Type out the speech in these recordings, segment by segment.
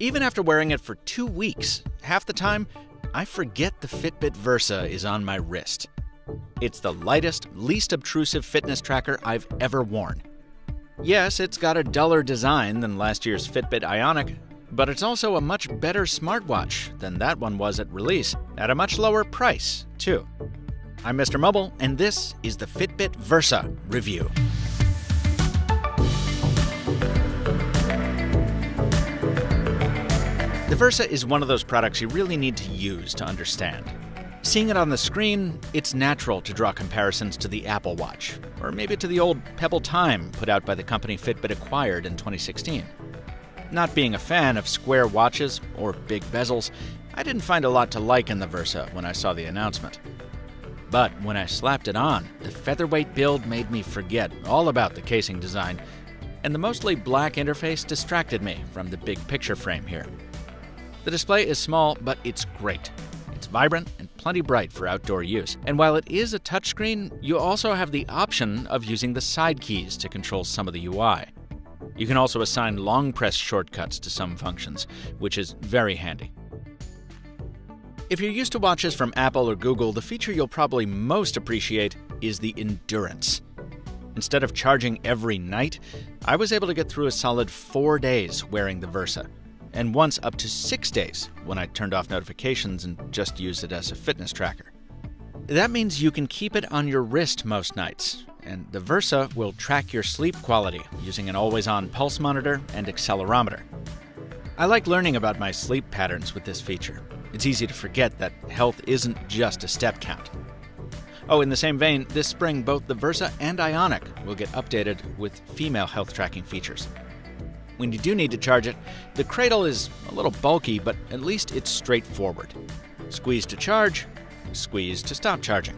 Even after wearing it for two weeks, half the time, I forget the Fitbit Versa is on my wrist. It's the lightest, least obtrusive fitness tracker I've ever worn. Yes, it's got a duller design than last year's Fitbit Ionic, but it's also a much better smartwatch than that one was at release, at a much lower price, too. I'm Mr. Mobile, and this is the Fitbit Versa review. The Versa is one of those products you really need to use to understand. Seeing it on the screen, it's natural to draw comparisons to the Apple Watch, or maybe to the old Pebble Time put out by the company Fitbit acquired in 2016. Not being a fan of square watches or big bezels, I didn't find a lot to like in the Versa when I saw the announcement. But when I slapped it on, the featherweight build made me forget all about the casing design, and the mostly black interface distracted me from the big picture frame here. The display is small, but it's great. It's vibrant and plenty bright for outdoor use. And while it is a touchscreen, you also have the option of using the side keys to control some of the UI. You can also assign long press shortcuts to some functions, which is very handy. If you're used to watches from Apple or Google, the feature you'll probably most appreciate is the endurance. Instead of charging every night, I was able to get through a solid four days wearing the Versa, and once up to six days when I turned off notifications and just used it as a fitness tracker. That means you can keep it on your wrist most nights, and the Versa will track your sleep quality using an always on pulse monitor and accelerometer. I like learning about my sleep patterns with this feature. It's easy to forget that health isn't just a step count. Oh, in the same vein, this spring both the Versa and Ionic will get updated with female health tracking features. When you do need to charge it, the cradle is a little bulky, but at least it's straightforward. Squeeze to charge, squeeze to stop charging.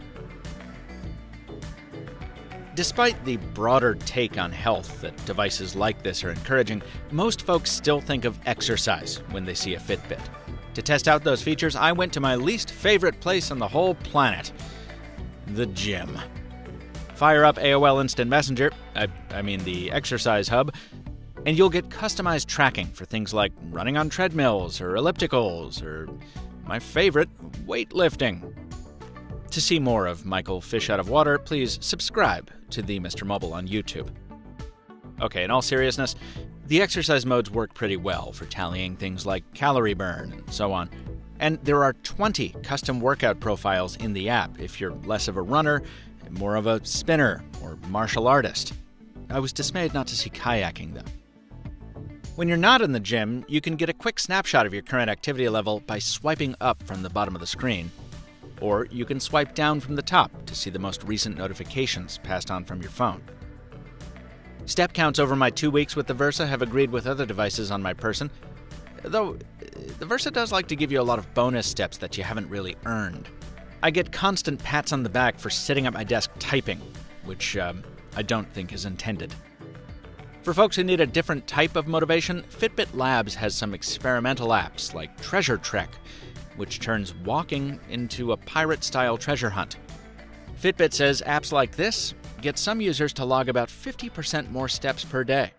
Despite the broader take on health that devices like this are encouraging, most folks still think of exercise when they see a Fitbit. To test out those features, I went to my least favorite place on the whole planet the gym. Fire up AOL Instant Messenger, I, I mean the exercise hub, and you'll get customized tracking for things like running on treadmills or ellipticals or my favorite, weightlifting. To see more of Michael Fish Out of Water, please subscribe to the Mr. Mobile on YouTube. Okay, in all seriousness, the exercise modes work pretty well for tallying things like calorie burn and so on. And there are 20 custom workout profiles in the app if you're less of a runner, more of a spinner, or martial artist. I was dismayed not to see kayaking, though. When you're not in the gym, you can get a quick snapshot of your current activity level by swiping up from the bottom of the screen. Or you can swipe down from the top to see the most recent notifications passed on from your phone. Step counts over my two weeks with the Versa have agreed with other devices on my person, though the Versa does like to give you a lot of bonus steps that you haven't really earned. I get constant pats on the back for sitting at my desk typing, which um, I don't think is intended. For folks who need a different type of motivation, Fitbit Labs has some experimental apps like Treasure Trek, which turns walking into a pirate style treasure hunt. Fitbit says apps like this get some users to log about 50% more steps per day.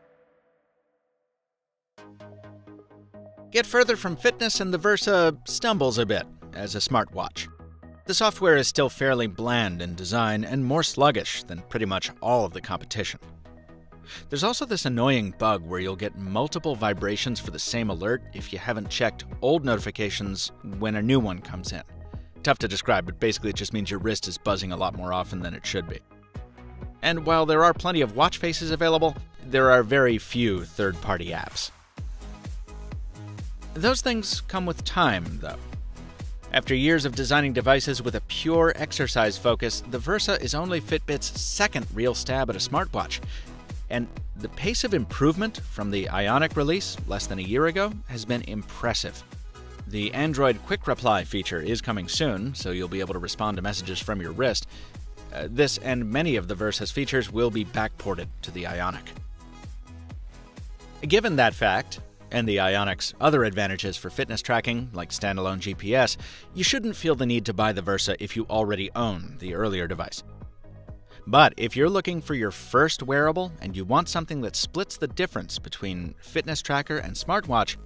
Get further from fitness, and the Versa stumbles a bit as a smartwatch. The software is still fairly bland in design and more sluggish than pretty much all of the competition. There's also this annoying bug where you'll get multiple vibrations for the same alert if you haven't checked old notifications when a new one comes in. Tough to describe, but basically it just means your wrist is buzzing a lot more often than it should be. And while there are plenty of watch faces available, there are very few third party apps. Those things come with time, though. After years of designing devices with a pure exercise focus, the Versa is only Fitbit's second real stab at a smartwatch, and the pace of improvement from the Ionic release less than a year ago has been impressive. The Android Quick Reply feature is coming soon, so you'll be able to respond to messages from your wrist. Uh, this and many of the Versa's features will be backported to the Ionic. Given that fact, and the Ionic's other advantages for fitness tracking, like standalone GPS, you shouldn't feel the need to buy the Versa if you already own the earlier device. But if you're looking for your first wearable and you want something that splits the difference between fitness tracker and smartwatch,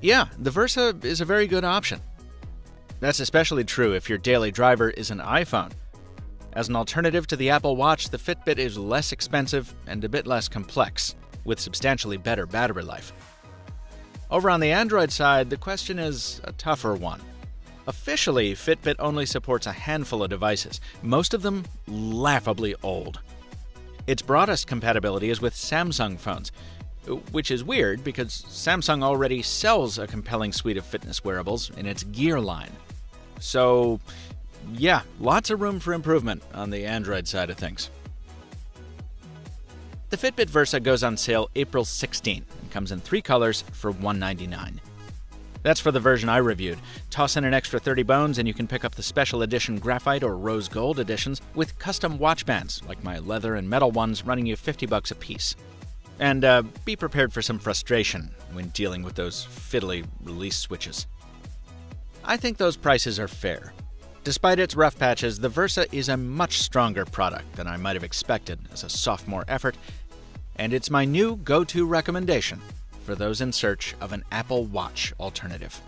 Yeah, the Versa is a very good option. That's especially true if your daily driver is an iPhone. As an alternative to the Apple Watch, the Fitbit is less expensive and a bit less complex, with substantially better battery life. Over on the Android side, the question is a tougher one. Officially, Fitbit only supports a handful of devices, most of them laughably old. Its broadest compatibility is with Samsung phones, which is weird because Samsung already sells a compelling suite of fitness wearables in its Gear line. So, yeah, lots of room for improvement on the Android side of things. The Fitbit Versa goes on sale April 16 and comes in three colors for $199. That's for the version I reviewed. Toss in an extra 30 bones and you can pick up the special edition graphite or rose gold editions with custom watch bands like my leather and metal ones running you 50 bucks a piece. And uh, be prepared for some frustration when dealing with those fiddly release switches. I think those prices are fair. Despite its rough patches, the Versa is a much stronger product than I might have expected as a sophomore effort, and it's my new go to recommendation for those in search of an Apple Watch alternative.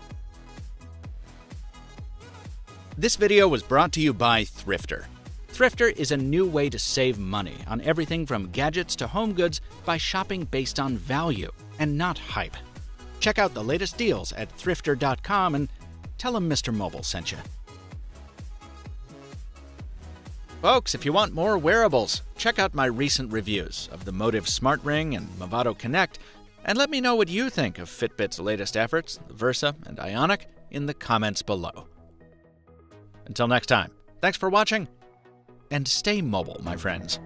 This video was brought to you by Thrifter. Thrifter is a new way to save money on everything from gadgets to home goods by shopping based on value and not hype. Check out the latest deals at thrifter.com and tell them Mr. Mobile sent you. Folks, if you want more wearables, check out my recent reviews of the Motiv Smart Ring and Movado Connect, and let me know what you think of Fitbit's latest efforts, Versa and Ionic, in the comments below. Until next time, thanks for watching, and stay mobile, my friends.